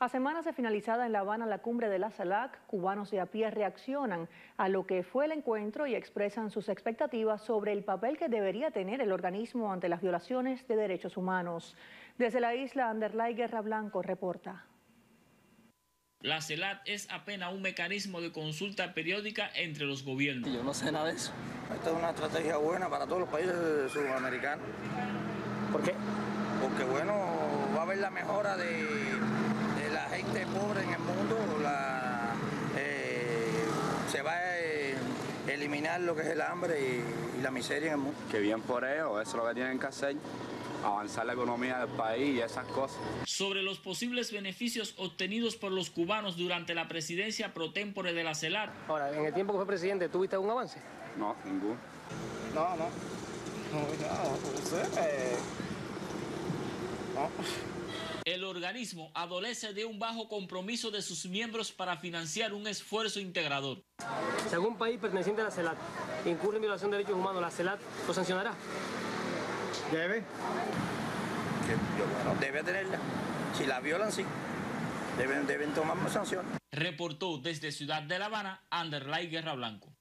A semanas de finalizada en La Habana la cumbre de la CELAC, cubanos de a pie reaccionan a lo que fue el encuentro y expresan sus expectativas sobre el papel que debería tener el organismo ante las violaciones de derechos humanos. Desde la isla, Anderlay Guerra Blanco reporta. La CELAC es apenas un mecanismo de consulta periódica entre los gobiernos. Yo no sé nada de eso. Esta es una estrategia buena para todos los países sudamericanos. ¿Por qué? Porque bueno, va a haber la mejora de la gente pobre en el mundo, eh, se va a eh, eliminar lo que es el hambre y, la miseria en el mundo. Que bien por ello, eso es lo que tienen que hacer avanzar la economía del país y esas cosas. Sobre los posibles beneficios obtenidos por los cubanos durante la presidencia pro tempore de la CELAR. Ahora, en el tiempo que fue presidente, ¿tuviste algún avance? No, ninguno. No, no. No, no, no sé. Eh, no. El organismo adolece de un bajo compromiso de sus miembros para financiar un esfuerzo integrador. Si algún país perteneciente a la CELAT incurre en violación de derechos humanos, ¿la CELAT lo sancionará? Debe. bueno, debe tenerla. Si la violan, sí. Deben, deben tomar sanciones. Reportó desde Ciudad de La Habana, Anderlay Guerra Blanco.